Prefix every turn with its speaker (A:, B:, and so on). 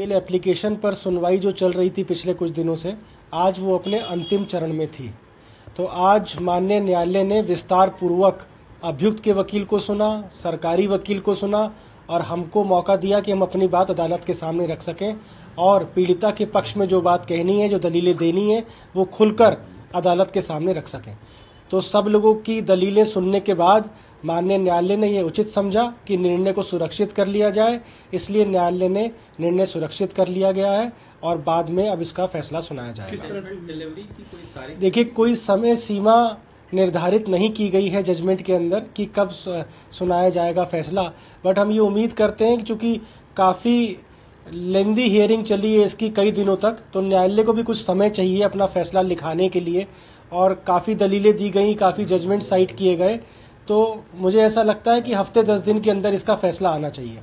A: Bail application पर सुनवाई जो चल रही थी पिछले कुछ दिनों से, आज वो अपने अंतिम चरण में थी। तो आज माननीय न्यायालय ने विस्तार पूर्वक अभियुक्त के वकील को सुना, सरकारी वकील को सुना और हमको मौका दिया कि हम अपनी बात अदालत के सामने रख सकें और पीड़िता के पक्ष में जो बात कहनी है, जो दलीलें देनी है, वो खुलकर अदालत के सामने रख सकें। तो सब लोगों की दलीलें सुनने के बाद माननीय न्यायालय ने यह उचित समझा कि निर्णय को सुरक्षित कर लिया जाए इसलिए न्यायालय ने निर्णय सुरक्षित कर लिया गया है और बाद में अब इसका फैसला सुनाया जाएगा। देखिए कोई समय सीमा निर्धारित नहीं की गई है जजमेंट के अंदर कि कब सुनाया जाएगा फैसला बट हम ये उम्मीद करते हैं कि चूँकि काफ़ी लेंदी हियरिंग चली है इसकी कई दिनों तक तो न्यायालय को भी कुछ समय चाहिए अपना फैसला लिखाने के लिए और काफ़ी दलीलें दी गई काफ़ी जजमेंट साइट किए गए। तो मुझे ऐसा लगता है कि हफ़्ते दस दिन के अंदर इसका फैसला आना चाहिए।